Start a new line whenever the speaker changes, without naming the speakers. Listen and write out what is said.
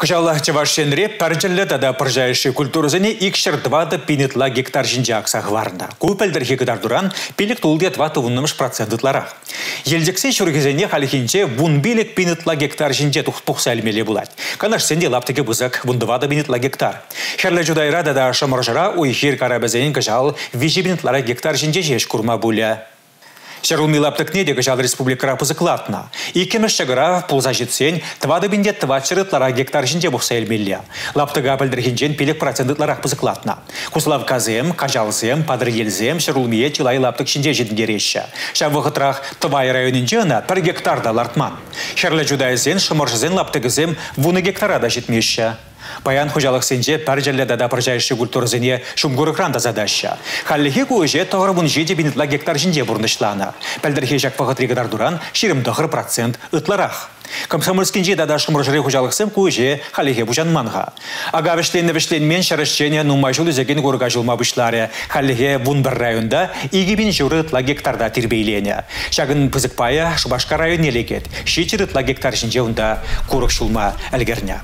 Кыжалла Чавашенре пәржілі тада пыржайшы культурызыне икшір двады пинетла гектар жинжа ақсағы варында. Көпәлдір хекідар дұран пилік тұлды дваты ұнымыш проценттылара. Елдіксе шүргізене қалихинче бун билік пинетла гектар жинже тұқпұқса әлмеле бұлад. Канаш сенде лаптыке бұзық бұндывады пинетла гектар. Херлі жудайра да шамыржыра уйхер карабазенен кыжал вижи пинетлара гектар жинже жеш күрма бұля. Шарулми лаптыкне деге жал республикара пызыклатна. Икемеш шагыра пулза жетсен, твады бинде тва чырытлара гектар жинде бұқса елмелі. Лаптыга білдірхенжен пелек процентларах пызыклатна. Куслав казем, кажалзем, падыр елзем, шарулмие чилай лаптык шинде жетіндереші. Ша вғытрах твай районинже ана пір гектарда лартман. Шарлы жудайзен, шымыржызен лаптыгызем вуны гектарада жетмеші. Паян хужалық сенже пәр жәлі дада пыржайшы культурызыне шумгурыкран да задаща. Халлихе куыже тоғырбун жеде бинитла гектар жинде бұрнышлана. Пәлдірхе жак вағытригідар дуран ширим тоғыр процент ытларах. Комсомольский же дада шумрожыре хужалықсым куыже халихе бужанманға. Ага вішленне вішленмен шарышчене нумайжул үзеген горга жылма бұшлары. Халихе бун бір районда игибин жүрі ытла гектарда тирбейлене. Шагын пызыкпая Шубашка район елекет. Шичір ытла гектар жинже унда курық шулма әлгерне.